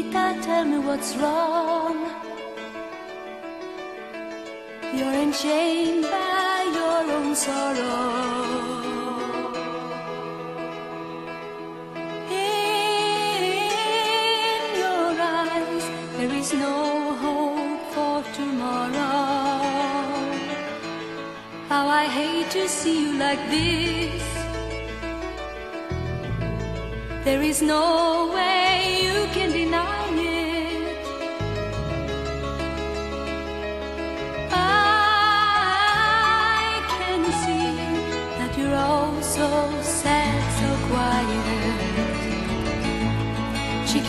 Tell me what's wrong. You're enchained by your own sorrow. In your eyes, there is no hope for tomorrow. How I hate to see you like this. There is no way.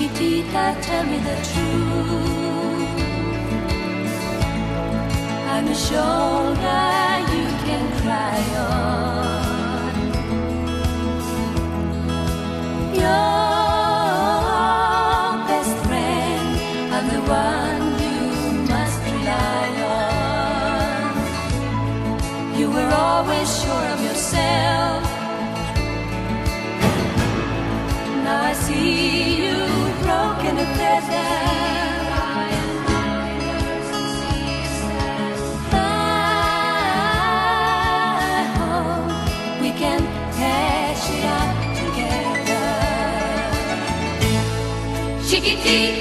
Chiquitita, tell me the truth. I'm a shoulder you can cry on. You.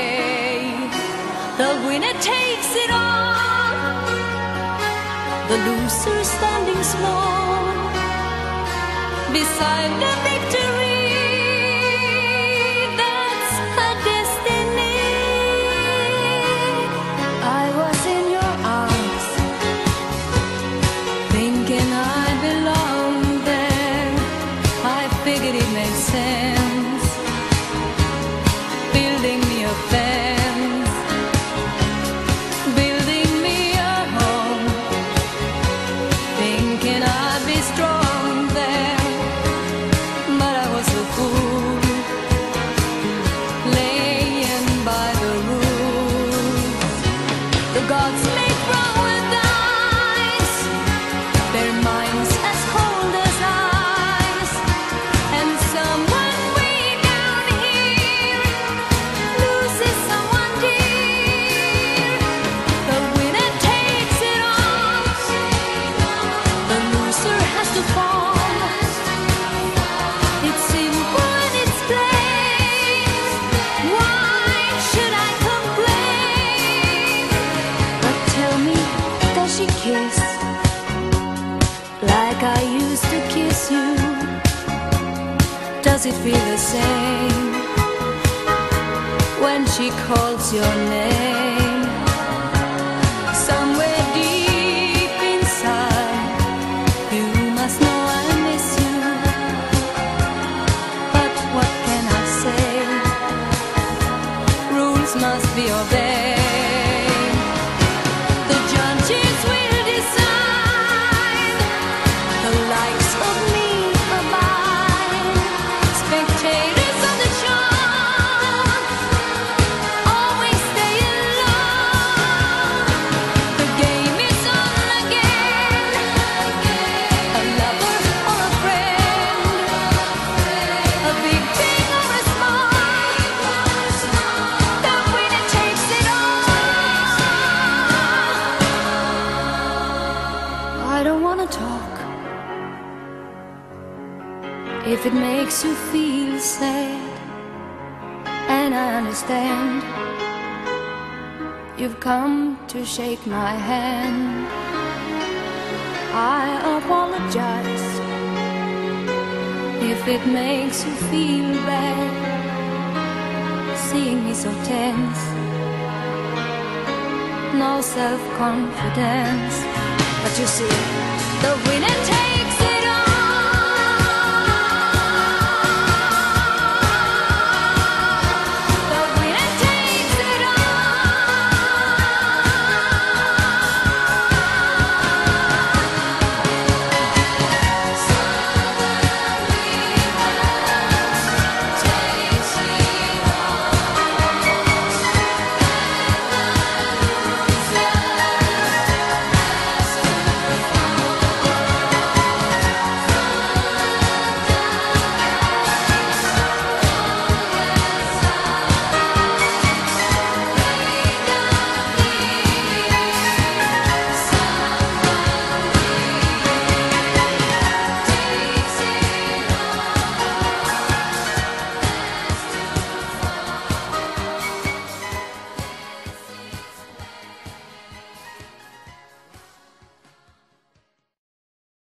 The winner takes it all. The loser standing small beside the victory. make wrong should be the same when she calls your name. I don't wanna talk. If it makes you feel sad And I understand You've come to shake my hand. I apologize If it makes you feel bad. Seeing me so tense No self-confidence. But you see, the winner takes.